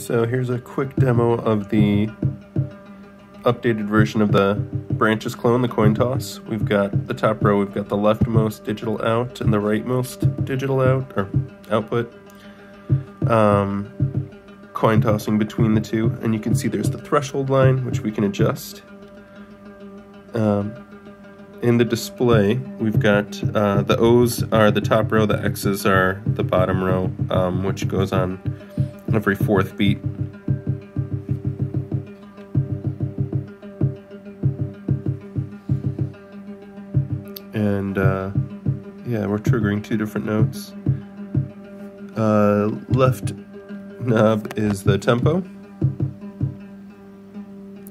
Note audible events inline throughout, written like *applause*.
So here's a quick demo of the updated version of the branches clone, the coin toss. We've got the top row, we've got the leftmost digital out and the rightmost digital out, or output. Um, coin tossing between the two, and you can see there's the threshold line, which we can adjust. Um, in the display, we've got uh, the O's are the top row, the X's are the bottom row, um, which goes on every fourth beat. And uh, yeah, we're triggering two different notes. Uh, left knob is the tempo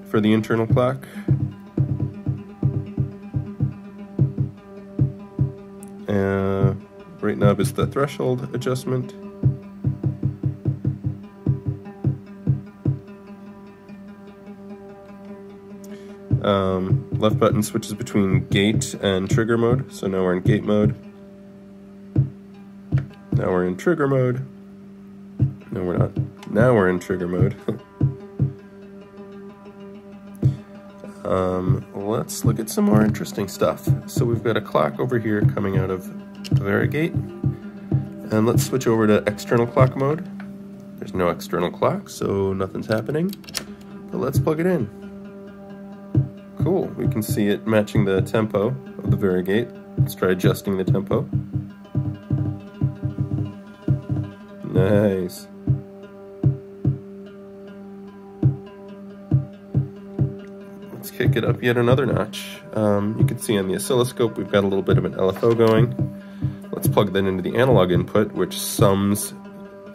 for the internal clock. Uh, right knob is the threshold adjustment. Um, left button switches between gate and trigger mode. So now we're in gate mode. Now we're in trigger mode. No, we're not. Now we're in trigger mode. *laughs* um, let's look at some more interesting stuff. So we've got a clock over here coming out of the Varigate. And let's switch over to external clock mode. There's no external clock, so nothing's happening. But let's plug it in. Cool, we can see it matching the tempo of the Varigate. Let's try adjusting the tempo. Nice. Let's kick it up yet another notch. Um, you can see on the oscilloscope we've got a little bit of an LFO going. Let's plug that into the analog input, which sums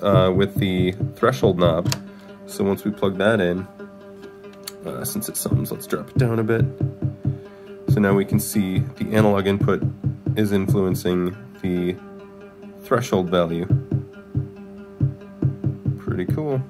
uh, with the threshold knob. So once we plug that in, uh, since it sums, let's drop it down a bit. So now we can see the analog input is influencing the threshold value. Pretty cool.